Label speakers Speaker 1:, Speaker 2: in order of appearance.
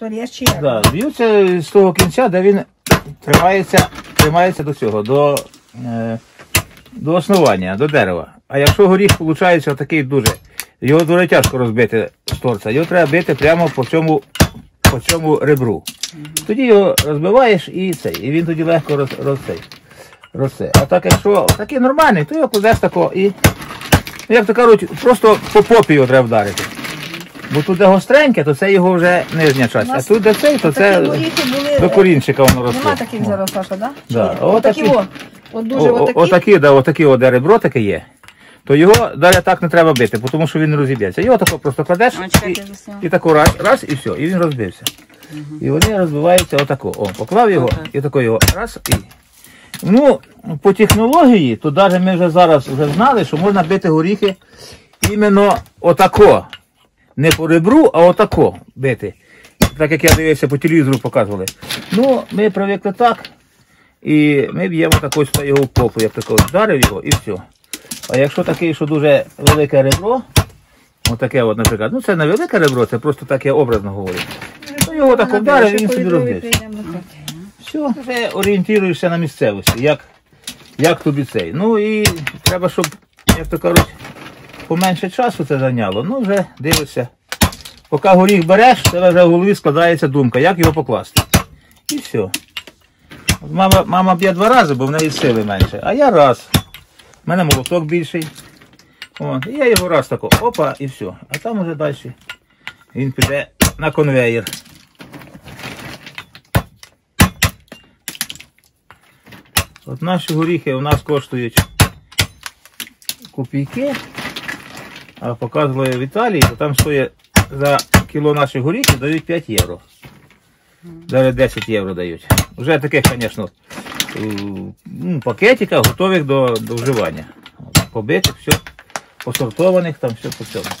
Speaker 1: В чи як?
Speaker 2: Да, б'ються з того кінця, де він тримається, тримається до цього, до, е, до основання, до дерева. А якщо горіх виходить такий дуже, його дуже тяжко розбити з торця, його треба бити прямо по цьому, по цьому ребру. Тоді його розбиваєш і цей, і він тоді легко роз, роз, росте. А так якщо такий нормальний, то його кладеш тако і, ну, як то кажуть, просто по попі його треба вдарити. Бо тут де гостреньке, то це його вже нижня частина. А тут де цей, то це до
Speaker 1: е,
Speaker 2: корінчика воно росте.
Speaker 1: Нема таких зараз, Саша, да?
Speaker 2: Да.
Speaker 1: є? Отакі о. От дуже
Speaker 2: О- о-
Speaker 1: отакі.
Speaker 2: Отакі, да, отакі о, де ребро таке є. То його далі так не треба бити, тому що він не розіб'ється. Його тако просто кладеш і, і тако раз, раз, і все, і він розбився. І вони розбиваються отако. О, поклав його,
Speaker 3: Ага.
Speaker 2: і тако його раз і. Ну, по технології, то навіть ми вже зараз вже знали, що можна бити горіхи іменно отако. Не по ребру, а отако бити. Так як я дивився по телевізору показували. Ну, ми привикли так. І ми б'ємо сюди його в попу, як такого вдарив його і все. А якщо такий, що дуже велике ребро, отаке, от, наприклад, ну це не велике ребро, це просто так я образно говорю. То його так вдарив, він собі розбився. Все, вже орієнтуєшся на місцевості, як, як тобі цей. Ну і треба, щоб, як то кажуть, поменше часу це зайняло. Ну вже дивишся. Поки горіх береш, в тебе вже в голові складається думка, як його покласти. І все. Мама, мама б'є два рази, бо в неї сили менше, а я раз. У мене молоток більший. От, і я його раз тако, опа, і все. А там уже далі він піде на конвеєр. От наші горіхи у нас коштують копійки, показували в Італії, то там стоїть за кіло наших горіхів дають 5 євро. Навіть 10 євро дають. Вже таких, звісно, ну, пакетиках готових до, до вживання. Побитих, все, посортованих, там все по цьому.